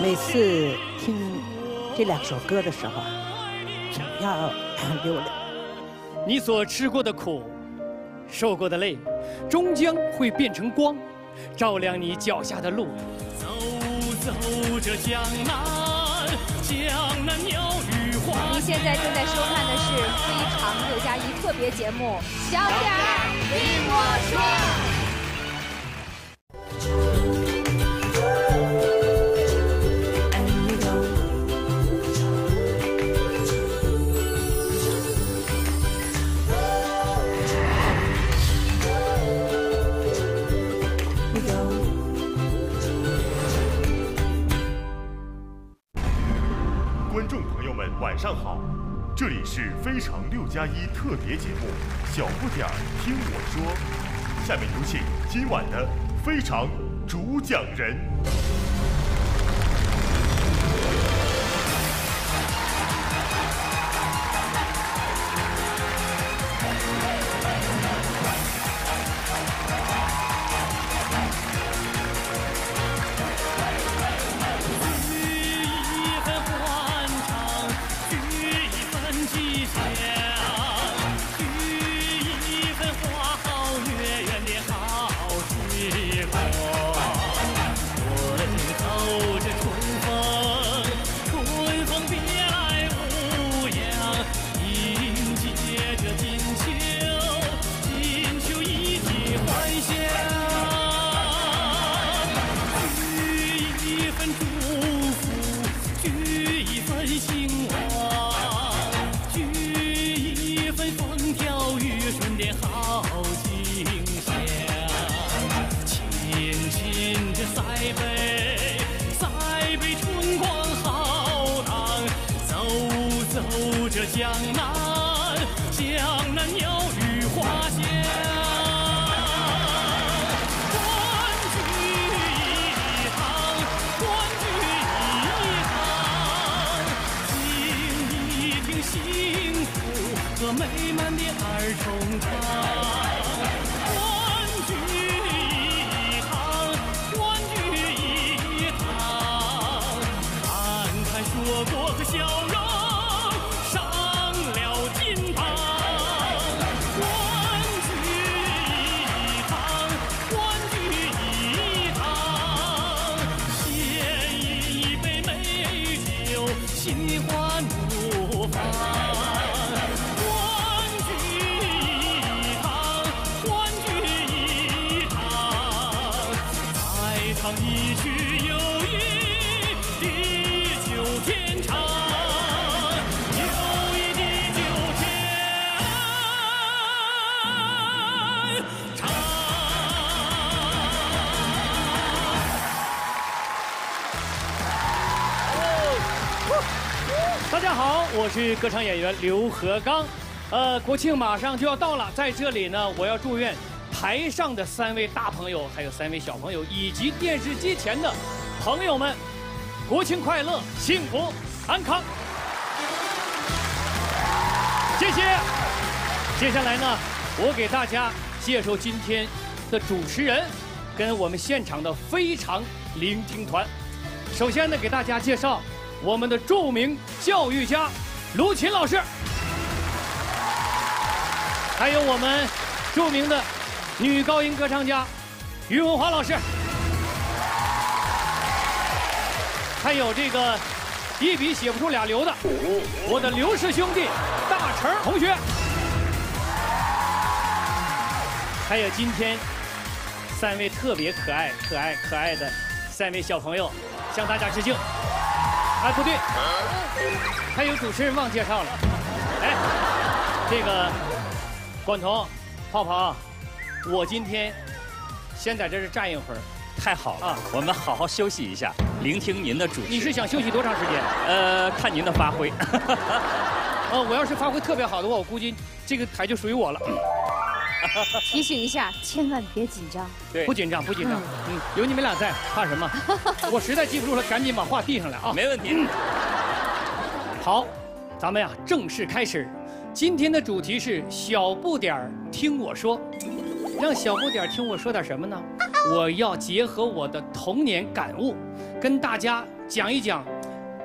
每次听这两首歌的时候啊，总要流泪。你所吃过的苦，受过的累，终将会变成光，照亮你脚下的路。走走这江南，江南鸟语花您现在正在收看的是《非常六加一》特别节目《小点儿听我说》。晚上好，这里是《非常六加一》特别节目《小不点儿听我说》，下面有请今晚的非常主讲人。是歌唱演员刘和刚。呃，国庆马上就要到了，在这里呢，我要祝愿台上的三位大朋友，还有三位小朋友，以及电视机前的朋友们，国庆快乐，幸福安康。谢谢。接下来呢，我给大家介绍今天的主持人，跟我们现场的非常聆听团。首先呢，给大家介绍我们的著名教育家卢琴老师，还有我们著名的女高音歌唱家于文华老师，还有这个一笔写不出俩刘的我的刘氏兄弟大成同学，还有今天三位特别可爱、可爱、可爱的三位小朋友，向大家致敬。哎，不对，还有主持人忘介绍了。哎，这个管彤、泡泡，我今天先在这儿站一会儿。太好了，啊我们好好休息一下，聆听您的主持。你是想休息多长时间？呃，看您的发挥。呃，我要是发挥特别好的话，我估计这个台就属于我了。提醒一下，千万别紧张。对不紧张，不紧张。嗯，有你们俩在，怕什么？我实在记不住了，赶紧把话递上来啊！没问题。好，咱们呀正式开始。今天的主题是小不点儿听我说，让小不点儿听我说点什么呢？我要结合我的童年感悟，跟大家讲一讲，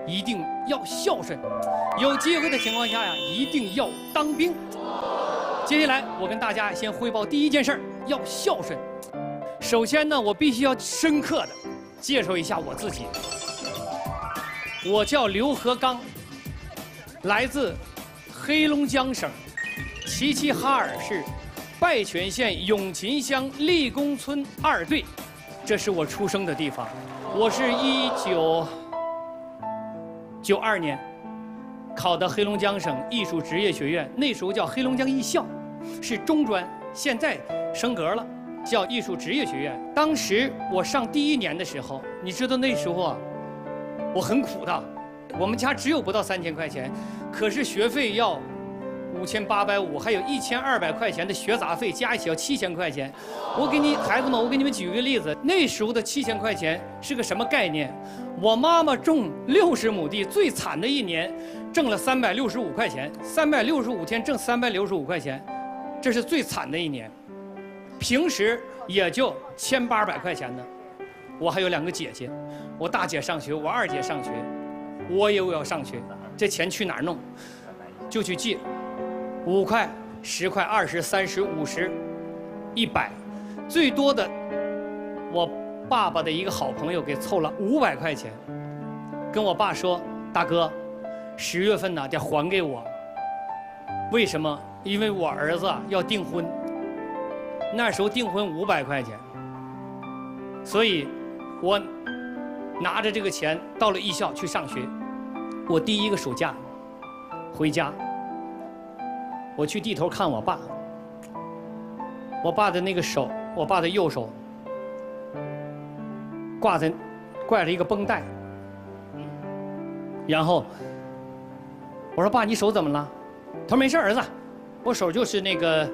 一定要孝顺。有机会的情况下呀，一定要当兵。接下来我跟大家先汇报第一件事儿，要孝顺。首先呢，我必须要深刻的介绍一下我自己。我叫刘和刚，来自黑龙江省齐齐哈尔市拜泉县永勤乡立功村二队，这是我出生的地方。我是一九九二年考的黑龙江省艺术职业学院，那时候叫黑龙江艺校，是中专，现在升格了，叫艺术职业学院。当时我上第一年的时候，你知道那时候啊，我很苦的，我们家只有不到三千块钱，可是学费要五千八百五，还有一千二百块钱的学杂费，加一起要七千块钱。我给你孩子们，我给你们举个例子，那时候的七千块钱是个什么概念？我妈妈种六十亩地，最惨的一年挣了三百六十五块钱，三百六十五天挣三百六十五块钱，这是最惨的一年。平时也就千八百块钱呢。我还有两个姐姐，我大姐上学，我二姐上学，我也要上学，这钱去哪儿弄？就去借，五块、十块、二十、三十、五十、一百，最多的，我爸爸的一个好朋友给凑了五百块钱，跟我爸说：“大哥，十月份呢得还给我。为什么？因为我儿子要订婚，那时候订婚五百块钱，所以，我拿着这个钱到了艺校去上学。我第一个暑假回家，我去地头看我爸，我爸的那个手，我爸的右手挂在挂着一个绷带，然后我说爸，你手怎么了？他说没事，儿子，我手就是那个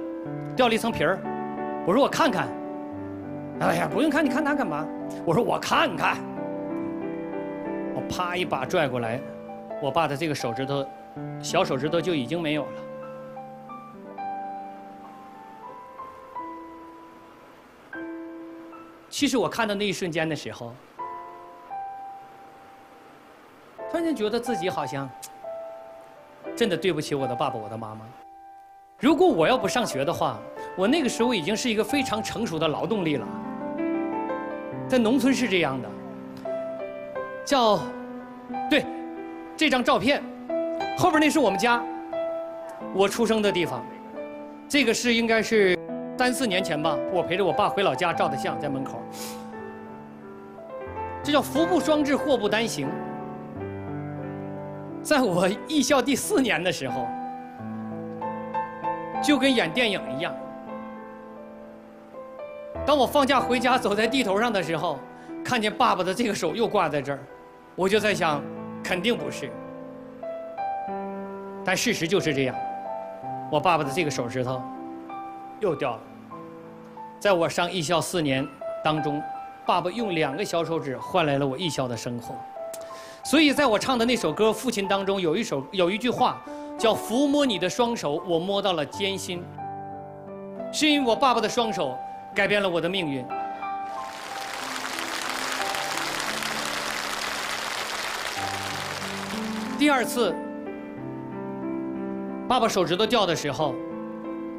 掉了一层皮儿。我说我看看，哎呀，不用看，你看它干嘛？我说我看看，我啪一把拽过来，我爸的这个手指头，小手指头就已经没有了。其实我看到那一瞬间的时候，突然间觉得自己好像真的对不起我的爸爸、我的妈妈。如果我要不上学的话，我那个时候已经是一个非常成熟的劳动力了。在农村是这样的，叫，对，这张照片后边那是我们家，我出生的地方，这个是应该是三四年前吧，我陪着我爸回老家照的相，在门口。这叫福不双至，祸不单行。在我艺校第四年的时候，就跟演电影一样。当我放假回家走在地头上的时候，看见爸爸的这个手又挂在这儿，我就在想，肯定不是。但事实就是这样，我爸爸的这个手指头又掉了。在我上艺校四年当中，爸爸用两个小手指换来了我艺校的生活。所以，在我唱的那首歌《父亲》当中，有一首有一句话叫“抚摸你的双手，我摸到了艰辛”，是因为我爸爸的双手改变了我的命运。第二次，爸爸手指头掉的时候，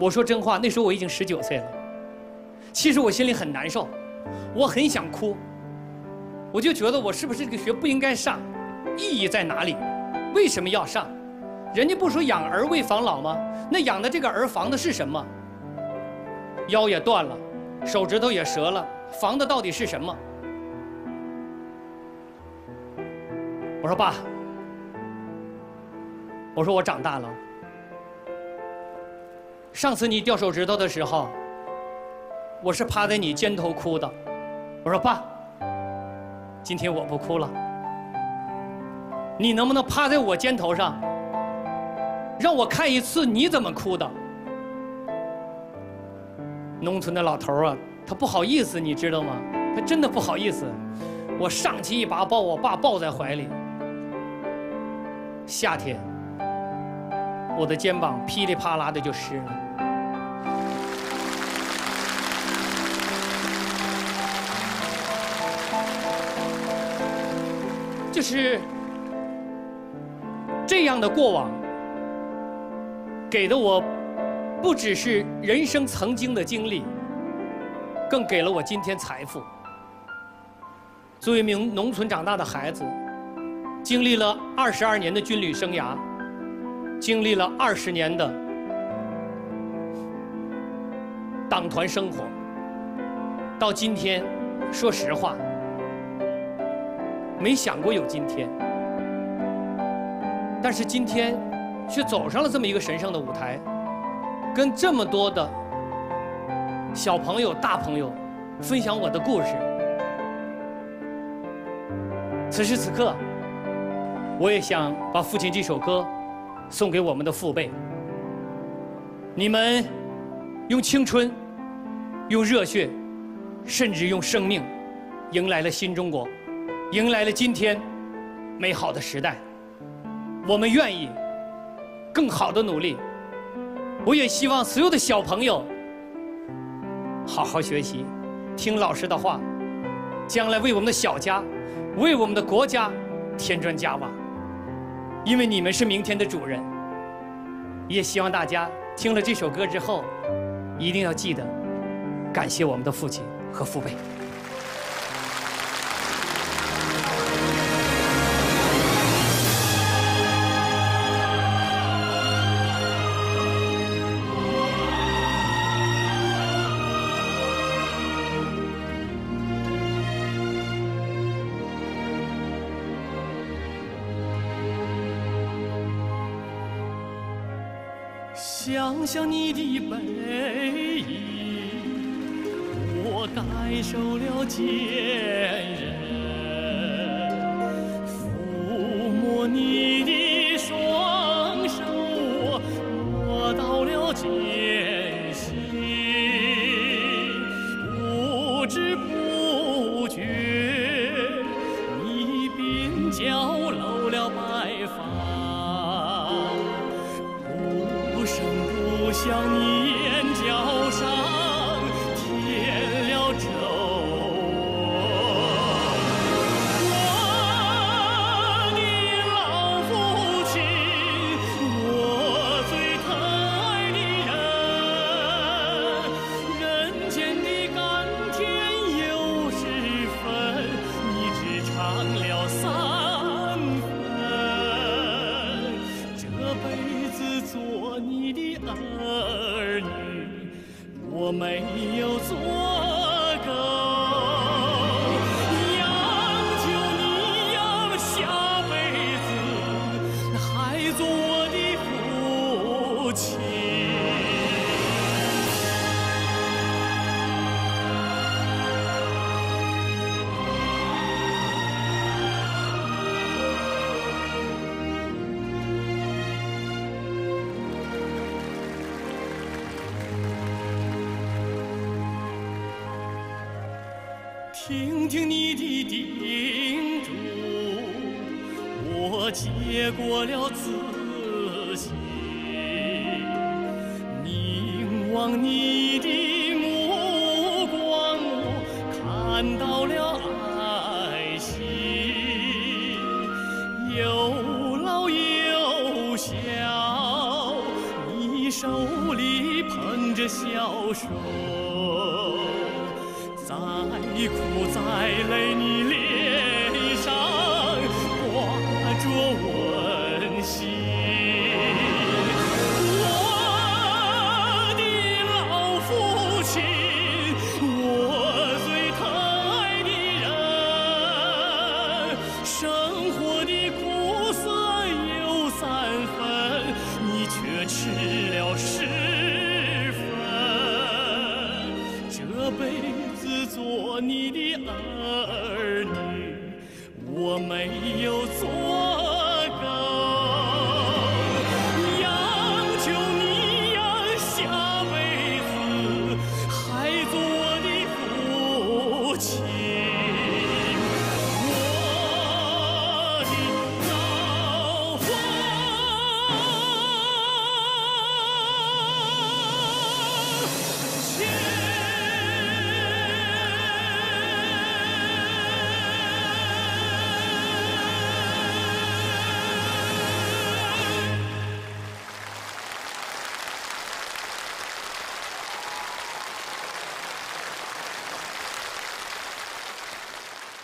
我说真话，那时候我已经十九岁了。其实我心里很难受，我很想哭。我就觉得我是不是这个学不应该上？意义在哪里？为什么要上？人家不说养儿为防老吗？那养的这个儿防的是什么？腰也断了，手指头也折了，防的到底是什么？我说爸，我说我长大了。上次你掉手指头的时候，我是趴在你肩头哭的。我说爸，今天我不哭了。你能不能趴在我肩头上，让我看一次你怎么哭的？农村的老头啊，他不好意思，你知道吗？他真的不好意思。我上去一把把我爸抱在怀里。夏天，我的肩膀噼里啪啦的就湿了。是这样的过往，给的我不只是人生曾经的经历，更给了我今天财富。作为一名农村长大的孩子，经历了二十二年的军旅生涯，经历了二十年的党团生活，到今天，说实话，没想过有今天。但是今天，却走上了这么一个神圣的舞台，跟这么多的小朋友、大朋友分享我的故事。此时此刻，我也想把《父亲》这首歌送给我们的父辈。你们用青春，用热血，甚至用生命，迎来了新中国，迎来了今天美好的时代。我们愿意更好的努力。我也希望所有的小朋友好好学习，听老师的话，将来为我们的小家。为我们的国家添砖加瓦，因为你们是明天的主人。也希望大家听了这首歌之后，一定要记得感谢我们的父亲和父辈。想想你的背影，我感受了坚韧；听你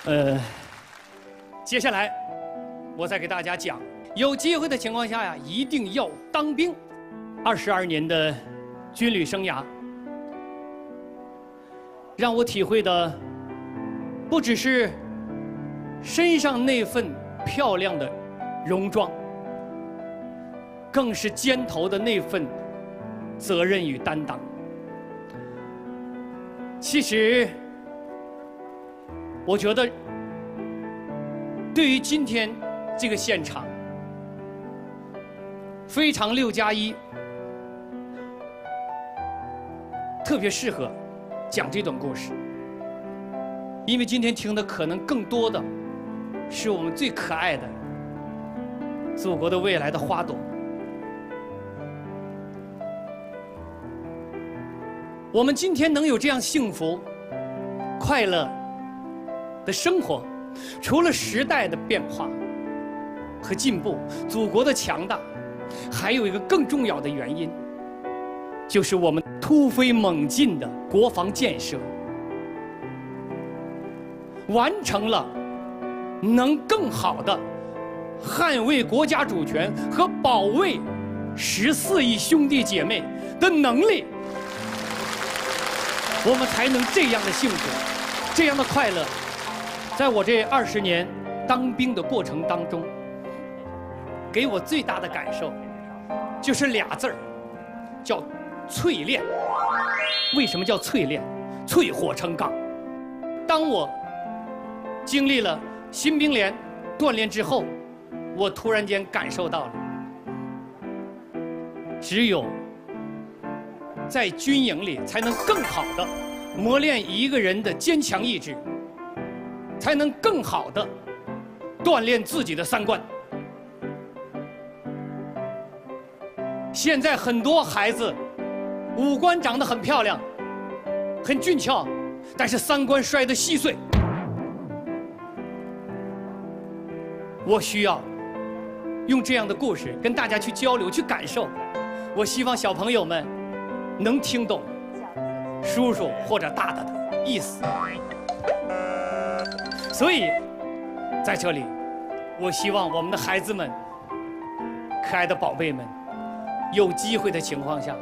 呃，接下来我再给大家讲，有机会的情况下呀，一定要当兵。二十二年的军旅生涯，让我体会的不只是身上那份漂亮的戎装，更是肩头的那份责任与担当。其实，我觉得，对于今天这个现场，非常六加一，特别适合讲这段故事，因为今天听的可能更多的是我们最可爱的祖国的未来的花朵。我们今天能有这样幸福、快乐的生活，除了时代的变化和进步，祖国的强大，还有一个更重要的原因，就是我们突飞猛进的国防建设，完成了能更好的捍卫国家主权和保卫十四亿兄弟姐妹的能力。我们才能这样的幸福，这样的快乐。在我这二十年当兵的过程当中，给我最大的感受就是俩字儿，叫淬炼。为什么叫淬炼？淬火成钢。当我经历了新兵连锻炼之后，我突然间感受到了，只有。在军营里，才能更好的磨练一个人的坚强意志，才能更好的锻炼自己的三观。现在很多孩子五官长得很漂亮，很俊俏，但是三观摔得稀碎。我需要用这样的故事跟大家去交流、去感受。我希望小朋友们。能听懂叔叔或者大大的意思，所以在这里，我希望我们的孩子们、可爱的宝贝们，有机会的情况下，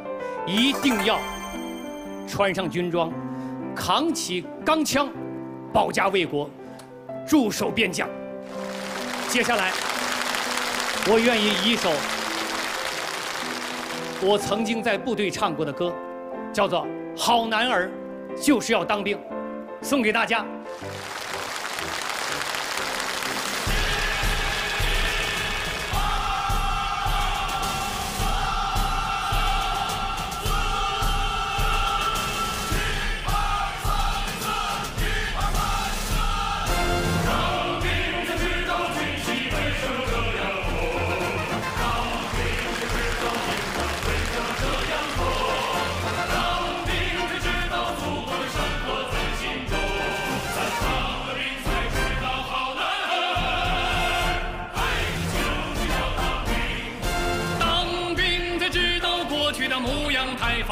一定要穿上军装，扛起钢枪，保家卫国，驻守边疆。接下来，我愿意以一首。我曾经在部队唱过的歌，叫做《好男儿就是要当兵》，送给大家。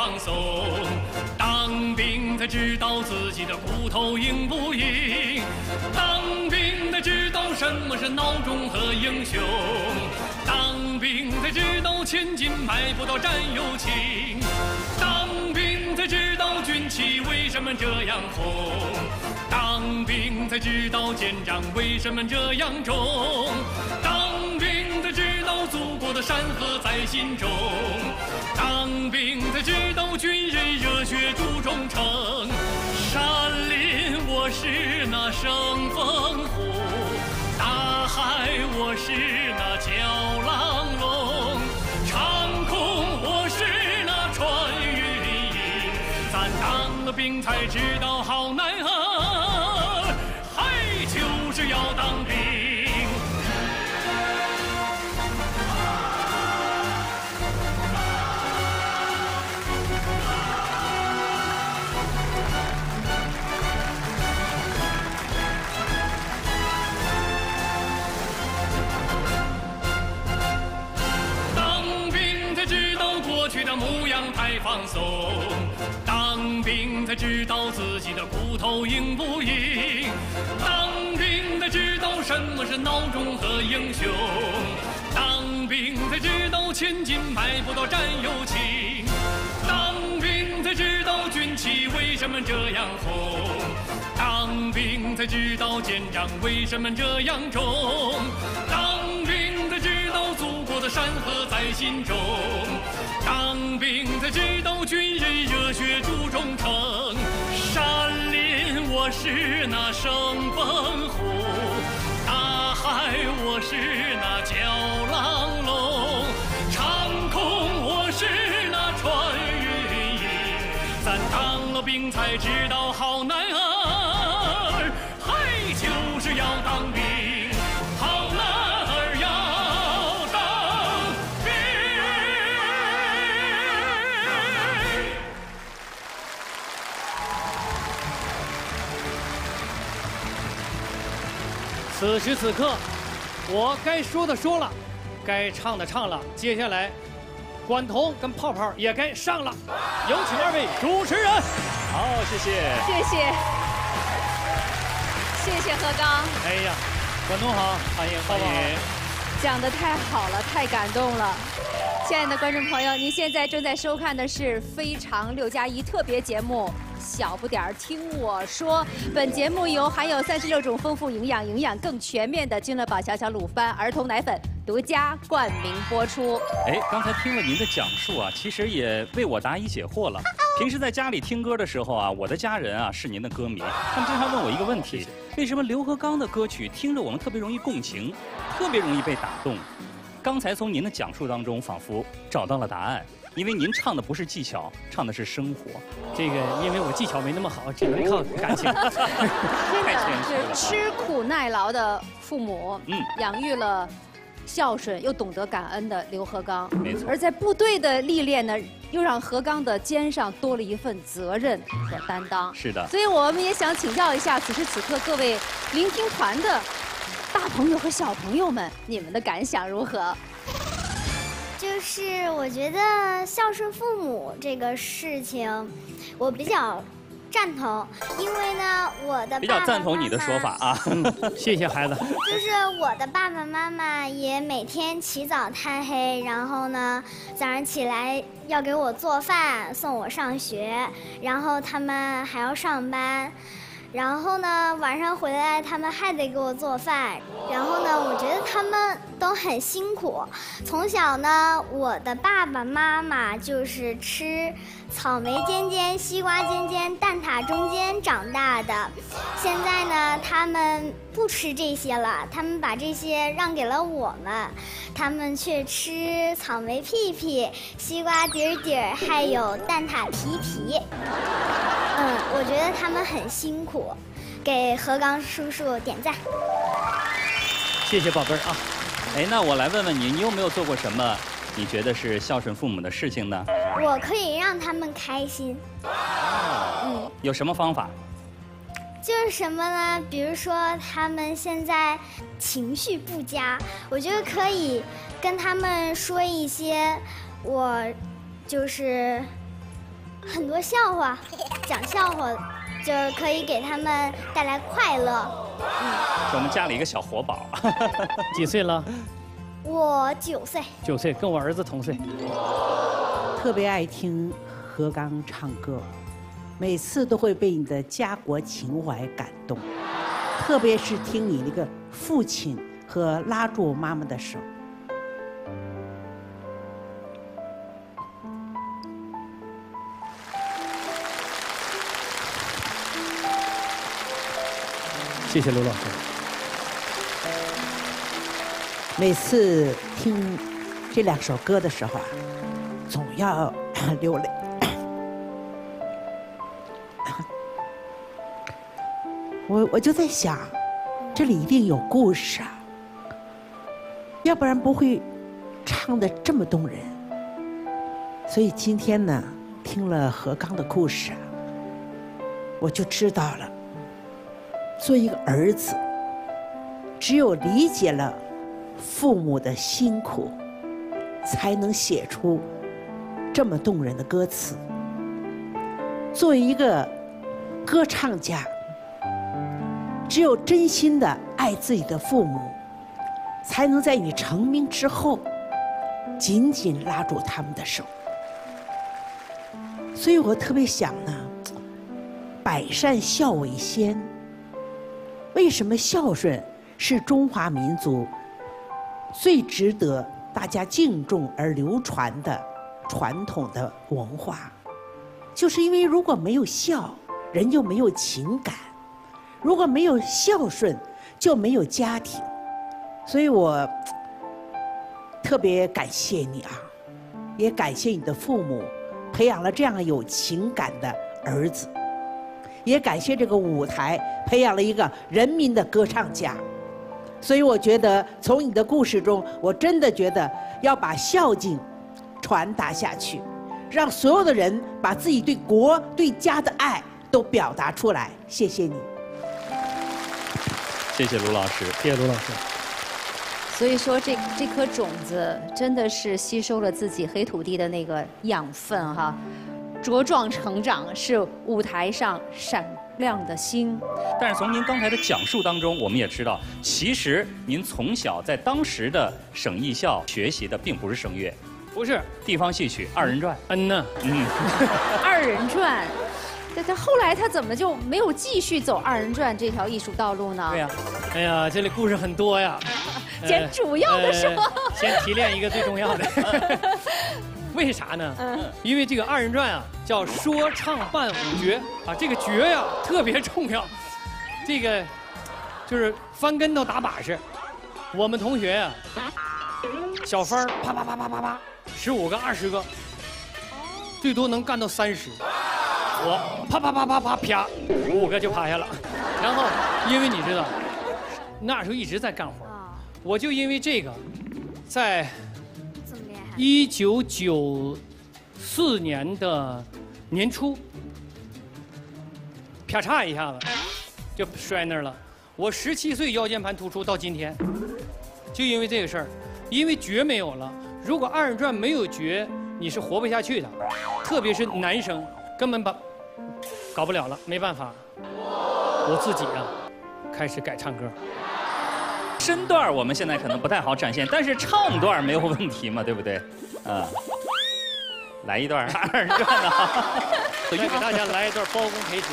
放松，当兵才知道自己的骨头硬不硬，当兵才知道什么是孬种和英雄，当兵才知道千金买不到战友情，当兵才知道军旗为什么这样红，当兵才知道肩章为什么这样重，祖国的山河在心中。当兵才知道军人热血铸忠诚，山林我是那生风虎，大海我是那骄浪龙，长空我是那穿云鹰，咱当了兵才知道好男儿，嘿就是要当兵。放松，当兵才知道自己的骨头硬不硬。当兵才知道。什么是孬种和英雄。当兵才知道千金买不到战友情，当兵才知道军旗为什么这样红，当兵才知道肩章为什么这样重，当国的山河在心中，当兵才知道军人热血铸忠诚。山林我是那生风虎，大海我是那蛟浪龙，长空我是那穿云翼。咱当了兵才知道好男儿，此时此刻，我该说的说了，该唱的唱了，接下来，管彤跟泡泡也该上了，有请二位主持人。好，谢谢。谢谢，谢谢何刚，哎呀，管彤好，欢迎欢迎。讲的太好了，太感动了。亲爱的观众朋友，您现在正在收看的是《非常六加一》特别节目。小不点儿听我说，本节目由含有三十六种丰富营养、营养更全面的君乐宝小小鲁番儿童奶粉独家冠名播出。哎，刚才听了您的讲述啊，其实也为我答疑解惑了。平时在家里听歌的时候啊，我的家人啊是您的歌迷，他们经常问我一个问题：为什么刘和刚的歌曲听着我们特别容易共情，特别容易被打动？刚才从您的讲述当中，仿佛找到了答案，因为您唱的不是技巧，唱的是生活。这个因为我技巧没那么好，只能靠感情。太谦虚是了。吃苦耐劳的父母，嗯养育了孝顺又懂得感恩的刘和刚。没错而在部队的历练呢，又让何刚的肩上多了一份责任和担当。是的，所以我们也想请教一下，此时此刻各位聆听团的大朋友和小朋友们，你们的感想如何？就是我觉得孝顺父母这个事情，我比较赞同，因为呢，我的比较赞同你的说法啊。谢谢孩子。就是我的爸爸妈妈也每天起早贪黑，然后呢，早上起来要给我做饭，送我上学，然后他们还要上班，然后呢，晚上回来他们还得给我做饭，然后呢，我觉得他们都很辛苦。从小呢，我的爸爸妈妈就是吃草莓尖尖、西瓜尖尖、蛋挞中间长大的。现在呢，他们不吃这些了，他们把这些让给了我们，他们却吃草莓屁屁、西瓜底儿底儿，还有蛋挞皮皮。嗯，我觉得他们很辛苦，给何刚叔叔点赞。谢谢宝贝儿啊。哎，那我来问问你，你有没有做过什么你觉得是孝顺父母的事情呢？我可以让他们开心。嗯。有什么方法？就是什么呢？比如说他们现在情绪不佳，我觉得可以跟他们说一些我就是很多笑话，讲笑话，就是可以给他们带来快乐。是我们家里一个小活宝。几岁了？我九岁，九岁，跟我儿子同岁。特别爱听何刚唱歌，每次都会被你的家国情怀感动，特别是听你那个父亲和拉住妈妈的手。谢谢刘老师。每次听这两首歌的时候啊，总要 流泪。我我就在想，这里一定有故事啊，要不然不会唱的这么动人。所以今天呢，听了何刚的故事，我就知道了，做一个儿子，只有理解了父母的辛苦，才能写出这么动人的歌词。作为一个歌唱家，只有真心的爱爱自己的父母，才能在你成名之后，紧紧拉住他们的手。所以我特别想呢，百善孝为先。为什么孝顺是中华民族最值得大家敬重而流传的传统的文化？就是因为如果没有孝，人就没有情感；如果没有孝顺，就没有家庭。所以我特别感谢你啊，也感谢你的父母培养了这样有情感的儿子，也感谢这个舞台培养了一个人民的歌唱家。所以我觉得，从你的故事中，我真的觉得要把孝敬传达下去，让所有的人把自己对国、对家的爱都表达出来。谢谢你。谢谢卢老师。谢谢卢老师。所以说这这颗种子真的是吸收了自己黑土地的那个养分哈，茁壮成长是舞台上闪亮的星。但是从您刚才的讲述当中，我们也知道，其实您从小在当时的省艺校学习的并不是声乐，不是，地方戏曲二人转。嗯呐，嗯，二人转，但他后来他怎么就没有继续走二人转这条艺术道路呢？对呀、哎呀，这里故事很多呀。捡主要的说呃先提炼一个最重要的。为啥呢？嗯因为这个二人转啊，叫说唱伴舞绝啊，这个绝呀特别重要。这个就是翻跟头打把式。我们同学呀、小翻啪啪啪啪啪啪，十五个、二十个，最多能干到三十。我啪啪啪啪啪啪，五个就趴下了。然后，因为你知道，那时候一直在干活，啊，我就因为这个，在。一九九四年的年初，啪嚓一下子就摔那儿了。我十七岁腰间盘突出到今天，就因为这个事儿，因为绝没有了。如果二人转没有绝，你是活不下去的，特别是男生根本把搞不了了，没办法。我自己啊，开始改唱歌。身段我们现在可能不太好展现，但是唱段没有问题嘛，对不对？嗯，来一段二人转啊！再给大家来一段包公赔情。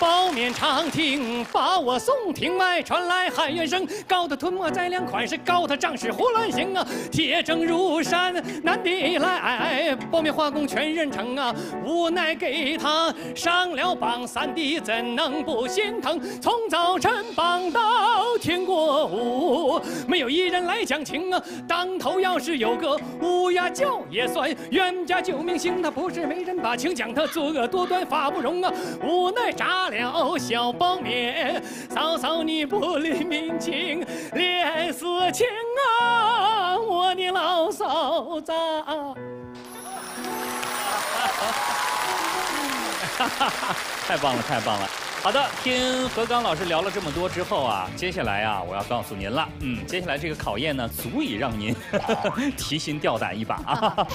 包面长亭把我送，亭外传来喊冤声。高的吞没在两款是高的仗势胡乱行啊，铁证如山难抵赖。包面化工全认成啊，无奈给他上了榜，三弟怎能不心疼？从早晨绑到天过午，没有一人来讲情啊。当头要是有个乌鸦叫，也算冤家救命行。他不是没人把情讲，他作恶多端法不容啊。无奈炸了小包面，嫂嫂你不理民情，连死情啊，我的老嫂子。太棒了，太棒了。好的，听何刚老师聊了这么多之后啊，接下来啊，我要告诉您了，嗯，接下来这个考验呢，足以让您 提心吊胆一把啊。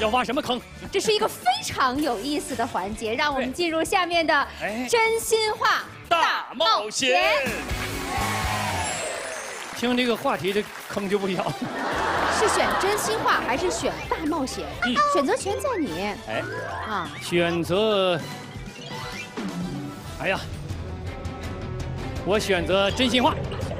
要挖什么坑？这是一个非常有意思的环节，让我们进入下面的哎真心话大冒险。听这个话题，这坑就不小。是选真心话还是选大冒险？嗯选择权在你哎，啊！选择，哎呀，我选择真心话。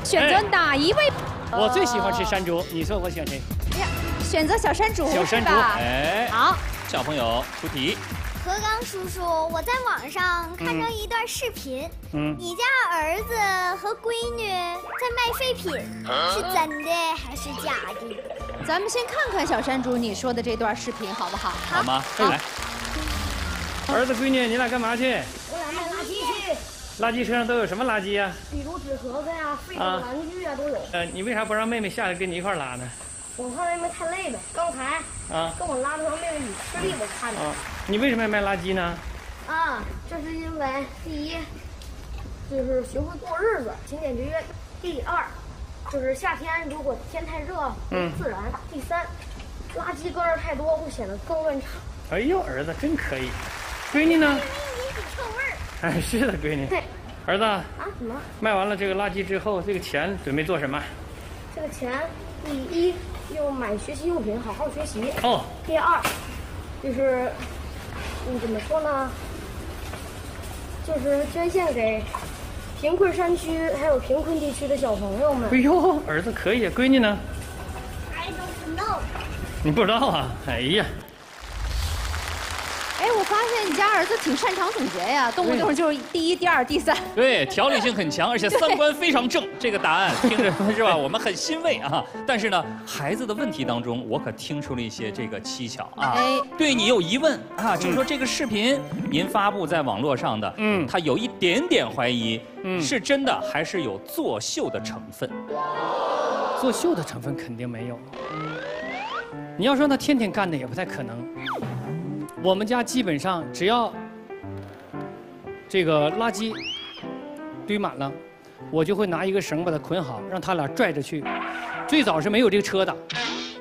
选择哪一位？我最喜欢吃山竹，你说我选谁？哎呀，选择小山竹小山猪是吧？哎，好，小朋友出题，何刚叔叔，我在网上看着一段视频，嗯，你家儿子和闺女在卖废品，是真的还是假的？咱们先看看小山竹你说的这段视频好不好？好吗？好来，儿子闺女，你俩干嘛去？我俩卖垃圾去，垃圾车上都有什么垃圾呀、比如纸盒子呀、废的啊玩具啊都有。呃，你为啥不让妹妹下来跟你一块拉呢？我怕妹妹太累了，刚才啊跟我拉的时候，妹妹你吃力，我看着。啊，你为什么要卖垃圾呢？啊，这是因为第一，就是学会过日子，勤俭节约；第二，就是夏天如果天太热，嗯不自然；第三，垃圾搁这儿太多会显得更乱差。哎呦，儿子真可以。闺女呢？引起臭味儿。哎，是的，闺女。对，儿子，啊，怎么？卖完了这个垃圾之后，这个钱准备做什么？这个钱，第一要买学习用品，好好学习。哦，第二，就是，嗯，怎么说呢？就是捐献给贫困山区还有贫困地区的小朋友们哎。呦，儿子可以，闺女呢？I don't know。你不知道啊？哎呀，哎，我发现你家儿子挺擅长总结呀，动不动就是第一、第二、第三。对，条理性很强，而且 三观非常正。这个答案听着是吧？我们很欣慰啊。但是呢，孩子的问题当中，我可听出了一些这个蹊跷啊。哎对你有疑问啊，就是说这个视频您发布在网络上的，嗯嗯，他有一点点怀疑，嗯嗯，是真的还是有作秀的成分？作秀的成分肯定没有。你要说他天天干的也不太可能。我们家基本上只要这个垃圾堆满了，我就会拿一个绳把它捆好，让他俩拽着去。最早是没有这个车的，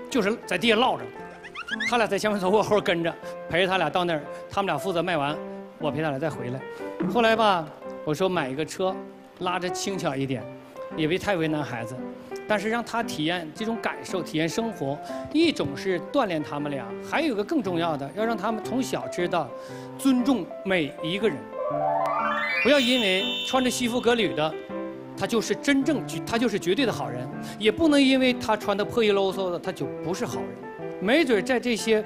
就是在地下落着，他俩在前面走，我后边跟着，陪着他俩到那儿，他们俩负责卖完，我陪他俩再回来。后来吧，我说买一个车，拉着轻巧一点，也别太为难孩子。但是让他体验这种感受，体验生活。一种是锻炼他们俩，还有一个更重要的，要让他们从小知道尊重每一个人，不要因为穿着西服革履的，他就是真正他就是绝对的好人，也不能因为他穿的破衣啰嗦的，他就不是好人。没准在这些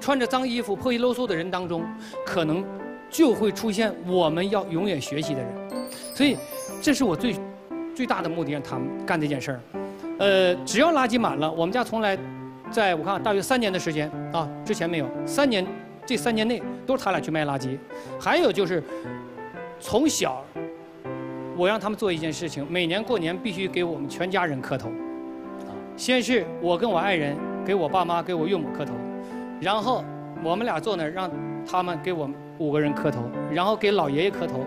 穿着脏衣服、破衣啰嗦的人当中，可能就会出现我们要永远学习的人。所以，这是我最最大的目的，让他们干这件事儿。呃，只要垃圾满了，我们家从来，在我看大约三年的时间啊，之前没有，三年这三年内都是他俩去卖垃圾。还有就是，从小我让他们做一件事情，每年过年必须给我们全家人磕头。先是我跟我爱人给我爸妈、给我岳母磕头，然后我们俩坐那儿让他们给我们五个人磕头，然后给老爷爷磕头。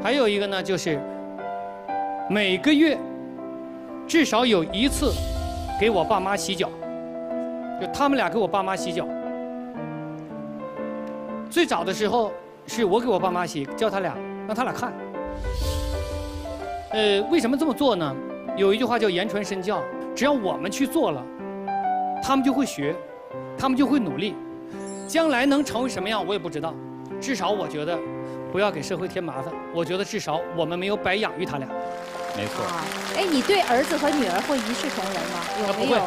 还有一个呢，就是每个月至少有一次给我爸妈洗脚，就他们俩给我爸妈洗脚。最早的时候是我给我爸妈洗，叫他俩让他俩看。呃，为什么这么做呢？有一句话叫言传身教，只要我们去做了，他们就会学，他们就会努力。将来能成为什么样，我也不知道。至少我觉得，不要给社会添麻烦。我觉得至少我们没有白养育他俩。没错，啊，哎，你对儿子和女儿会一视同仁吗？有没不会有？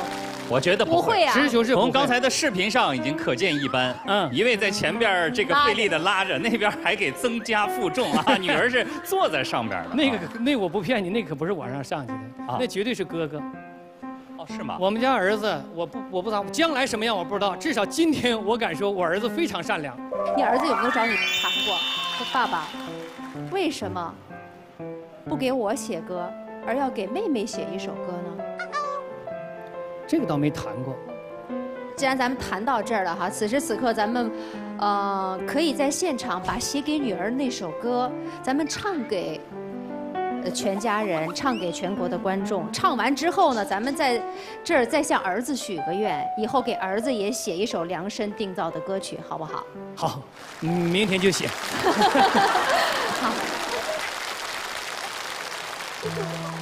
我觉得不会啊。实事求是。从刚才的视频上已经可见一斑，嗯嗯，一位在前边儿这个费力的拉着，那边还给增加负重啊，女儿是坐在上边的，那个那我不骗你，那可不是我让上去的，啊那绝对是哥哥。哦是吗？我们家儿子，我不我不知道将来什么样我不知道，至少今天我敢说我儿子非常善良。你儿子有没有找你谈过？说爸爸，为什么不给我写歌，而要给妹妹写一首歌呢？这个倒没谈过。既然咱们谈到这儿了哈，此时此刻咱们，呃，可以在现场把写给女儿那首歌，咱们唱给。呃，全家人唱给全国的观众，唱完之后呢，咱们在这儿再向儿子许个愿，以后给儿子也写一首量身定造的歌曲，好不好？好，嗯明天就写。好。爸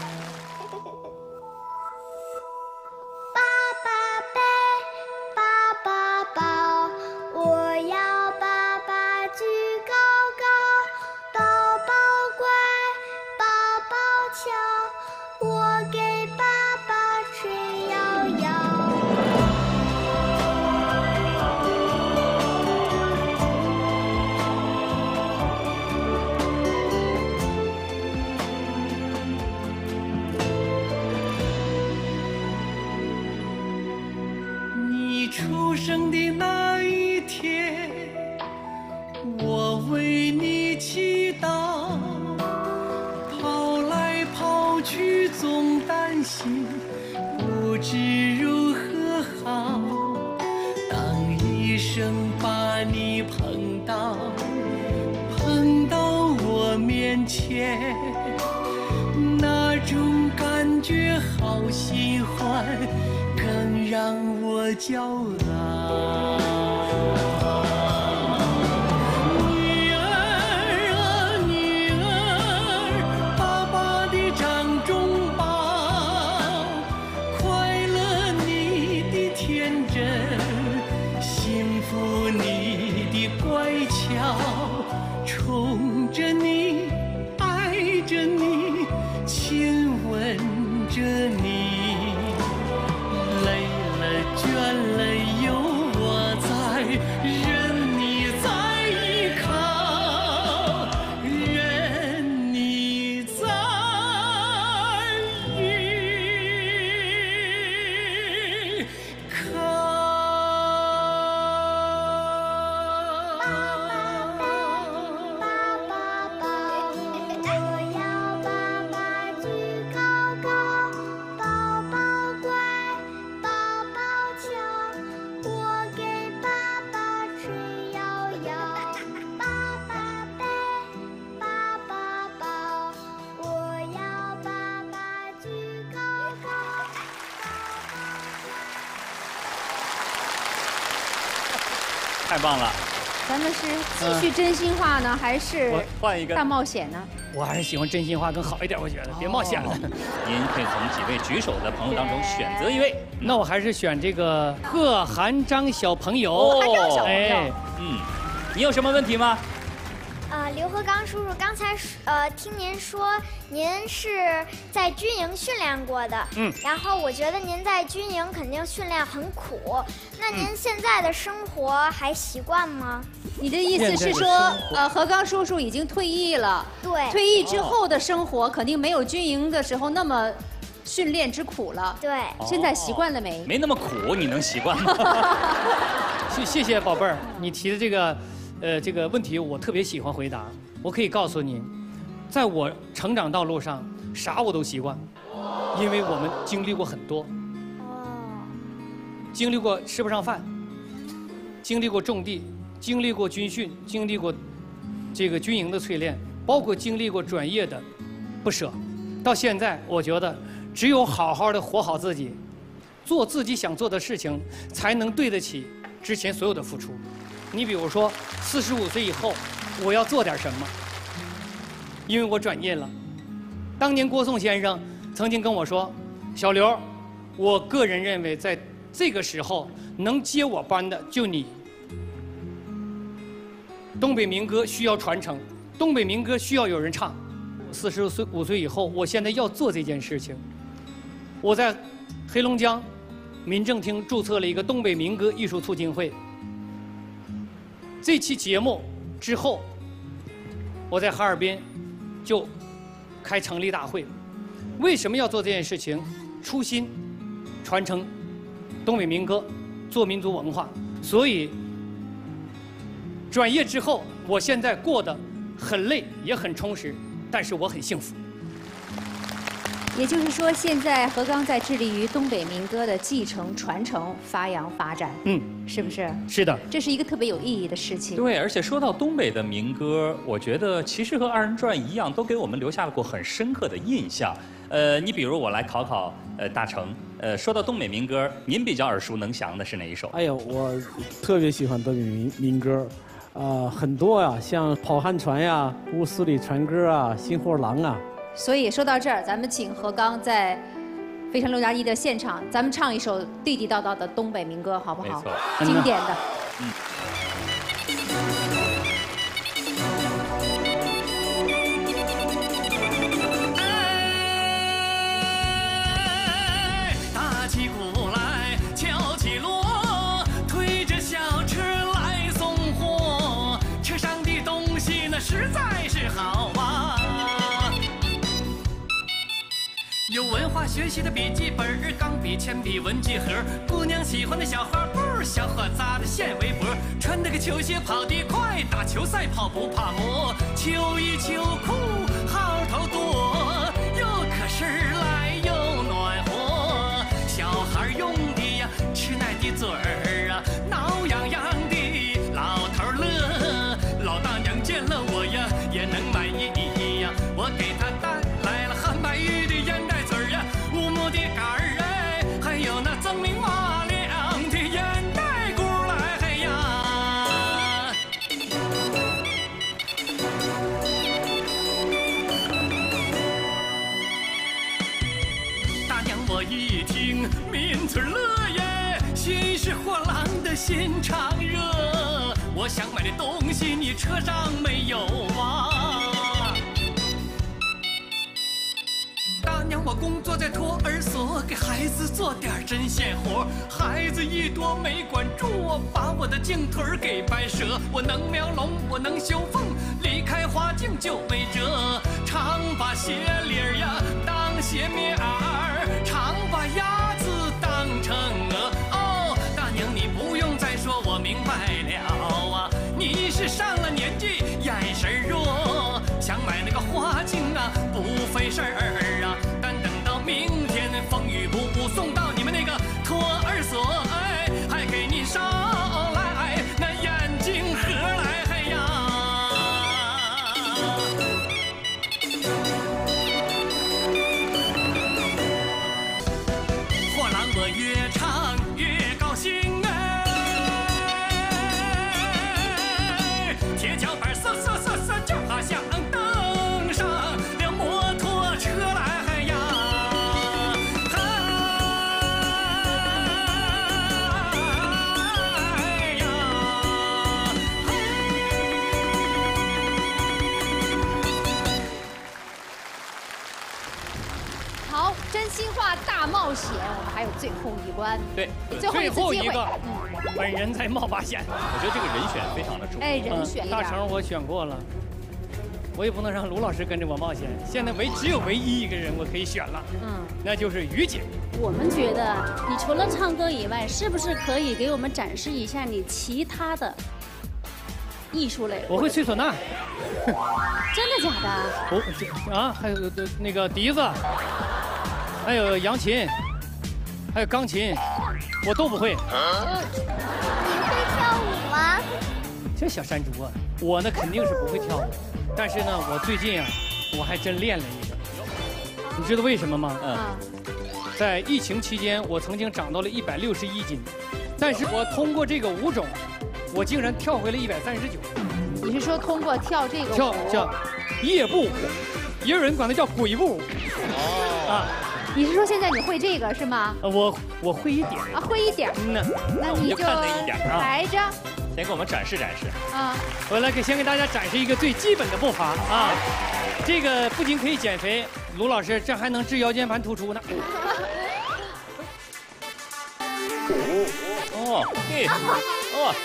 太棒了。咱们是继续真心话呢，还是换一个大冒险呢？我还是喜欢真心话更好一点，我觉得别冒险了。您可以从几位举手的朋友当中选择一位。那我还是选这个贺涵章小朋友。哦韩章小朋友哎嗯，你有什么问题吗？呃，刘和刚叔叔，刚才呃听您说您是在军营训练过的，嗯然后我觉得您在军营肯定训练很苦，那您嗯现在的生活还习惯吗？你的意思是说，呃，何刚叔叔已经退役了，对退役之后的生活肯定没有军营的时候那么训练之苦了。对，现在习惯了没？没那么苦，你能习惯吗？谢谢谢宝贝儿，你提的这个，呃，这个问题我特别喜欢回答。我可以告诉你，在我成长道路上，啥我都习惯，因为我们经历过很多，经历过吃不上饭，经历过种地，经历过军训，经历过这个军营的淬炼，包括经历过转业的不舍。到现在，我觉得只有好好的活好自己，做自己想做的事情，才能对得起之前所有的付出。你比如说，四十五岁以后，我要做点什么？因为我转业了。当年郭颂先生曾经跟我说：“小刘，我个人认为，在这个时候能接我班的就你。东北民歌需要传承，东北民歌需要有人唱。四十岁五岁以后，我现在要做这件事情。我在黑龙江民政厅注册了一个东北民歌艺术促进会。这期节目之后，我在哈尔滨就开成立大会。为什么要做这件事情？初心传承东北民歌，做民族文化。所以转业之后，我现在过得很累，也很充实，但是我很幸福。也就是说，现在何刚在致力于东北民歌的继承、传承、发扬、发展，嗯，是不是？是的，这是一个特别有意义的事情。对，而且说到东北的民歌，我觉得其实和二人转一样，都给我们留下了过很深刻的印象。呃，你比如我来考考呃大成，呃，说到东北民歌，您比较耳熟能详的是哪一首？哎呦，我特别喜欢东北民民歌，啊、很多呀、像跑旱船呀、乌苏里船歌啊、新货郎啊。所以说到这儿，咱们请何刚在《非常六加一》的现场，咱们唱一首地地道道的东北民歌，好不好？经典的。哎，学习的笔记本、钢笔、铅笔、文具盒，姑娘喜欢的小花布，小伙扎的线围脖，穿那个球鞋跑得快，打球赛跑不怕磨，秋衣秋裤号头多，又可身来又暖和，小孩用的呀，吃奶的嘴儿。心肠热。我想买的东西你车上没有啊？大娘我工作在托儿所，给孩子做点针线活。孩子一多没管住我，把我的镜腿给掰折。我能描龙，我能绣凤，离开花镜就没辙。常把鞋里呀当鞋面儿，常把鸭不费事儿关，对，最后一个嗯，本人在冒把险。我觉得这个人选非常的重要。哎，人选一点大成我选过了，我也不能让卢老师跟着我冒险。现在唯只有唯一一个人我可以选了，嗯，那就是于姐。我们觉得，你除了唱歌以外，是不是可以给我们展示一下你其他的艺术类？我会吹唢呐，真的假的？我这啊，还有呃那个笛子，还有扬琴，还有钢琴，我都不会。你会跳舞吗？这小山猪啊，我呢肯定是不会跳舞，但是呢，我最近啊，我还真练了一个。你知道为什么吗？嗯，在疫情期间，我曾经长到了一百六十一斤，但是我通过这个舞种，我竟然跳回了一百三十九。你是说通过跳这个跳舞叫夜步舞，也有人管它叫鬼步舞。啊，你是说现在你会这个是吗？我我会一点。啊，会一点儿，嗯呐，那你我们就看那一点啊来着先给我们展示展示。啊，我来给先给大家展示一个最基本的步伐啊。这个不仅可以减肥，卢老师这还能治腰间盘突出呢。哦，嘿，哦，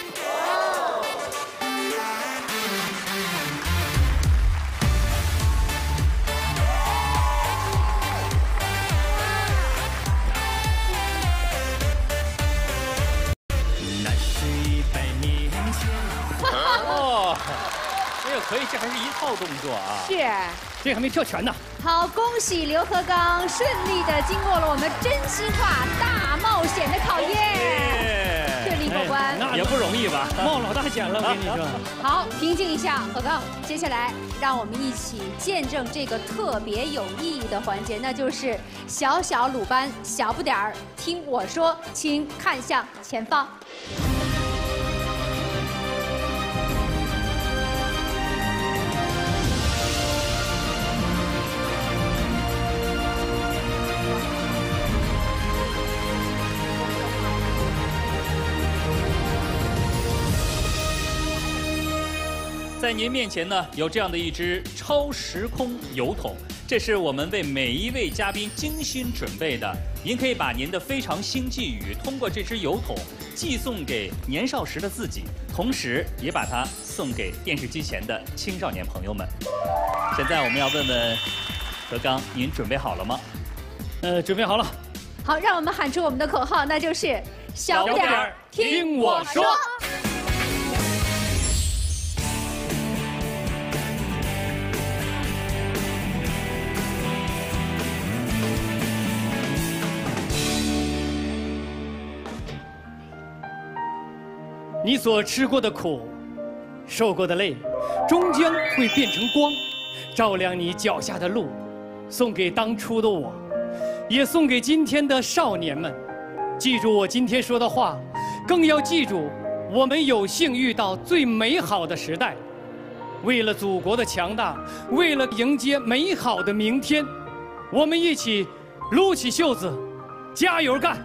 这个可以，这还是一套动作啊。是。这还没跳全呢。好，恭喜刘和刚顺利的经过了我们真心话大冒险的考验，顺利过关。哎那也不容易吧？冒老大险了，我跟你说。好，平静一下，何刚。接下来，让我们一起见证这个特别有意义的环节，那就是小小鲁班小不点儿听我说，请看向前方。在您面前呢，有这样的一只超时空邮筒，这是我们为每一位嘉宾精心准备的。您可以把您的非常星寄语通过这只邮筒寄送给年少时的自己，同时也把它送给电视机前的青少年朋友们。现在我们要问问何刚，您准备好了吗？呃，准备好了。好，让我们喊出我们的口号，那就是小点儿听我说。你所吃过的苦，受过的累，终将会变成光，照亮你脚下的路。送给当初的我，也送给今天的少年们。记住我今天说的话，更要记住，我们有幸遇到最美好的时代。为了祖国的强大，为了迎接美好的明天，我们一起撸起袖子，加油干！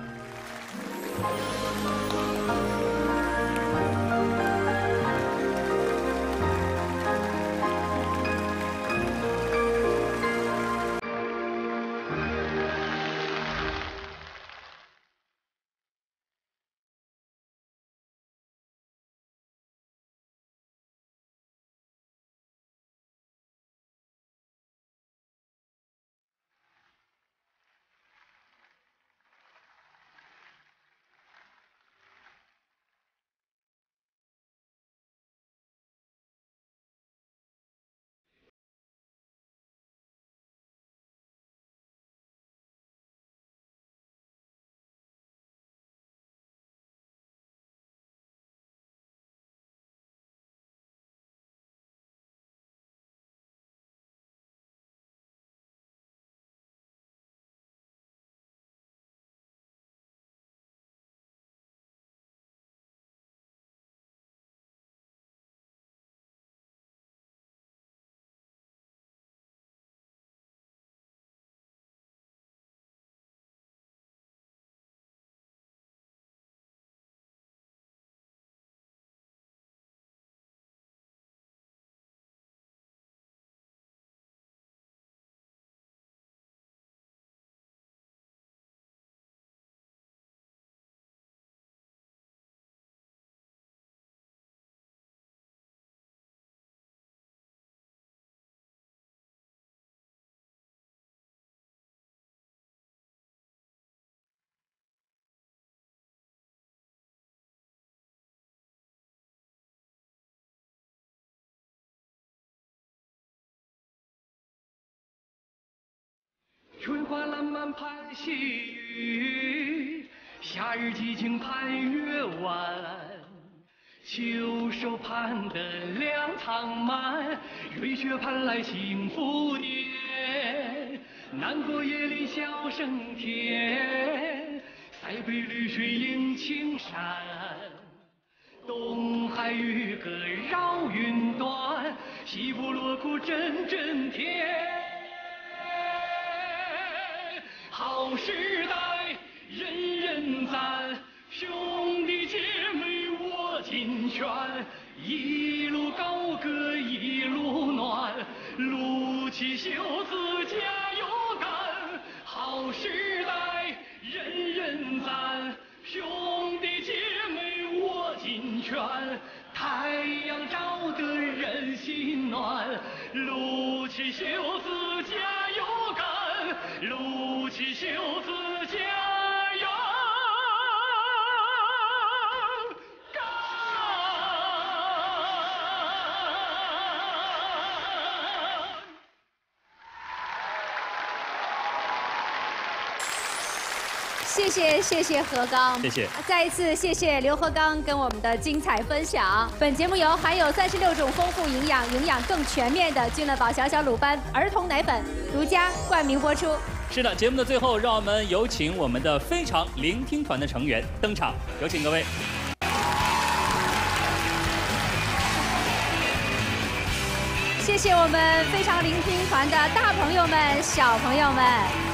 花烂漫盼细雨，夏日激情盼月弯，秋收盼得两仓满，瑞雪盼来幸福年。南国椰林笑声甜，塞北绿水映青山。东海渔歌绕云端，西部锣鼓阵阵甜。好时代，人人赞，兄弟姐妹握紧拳，一路高歌一路暖，撸起袖子加油干。好时代，人人赞，兄弟姐妹握紧拳，太阳照得人心暖，撸起袖子撸起袖子谢谢谢谢何刚，谢谢再一次谢谢刘何刚跟我们的精彩分享。本节目由含有三十六种丰富营养、营养更全面的君乐宝小小鲁班儿童奶粉独家冠名播出。是的，节目的最后，让我们有请我们的非常聆听团的成员登场，有请各位。谢谢我们非常聆听团的大朋友们、小朋友们。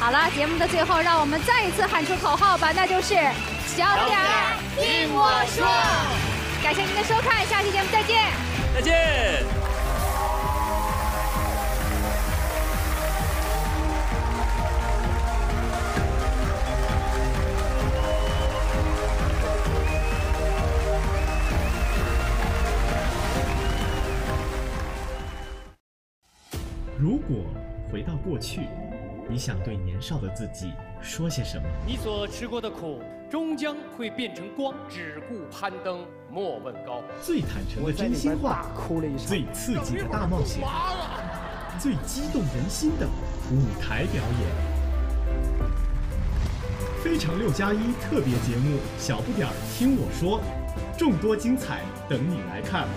好了，节目的最后，让我们再一次喊出口号吧，那就是小点儿听我说。感谢您的收看，下期节目再见。再见。你想对年少的自己说些什么？你所吃过的苦，终将会变成光。只顾攀登，莫问高。最坦诚的真心话，哭了一场。最刺激的大冒险，最激动人心的舞台表演。非常六加一特别节目《小不点儿听我说》，众多精彩等你来看。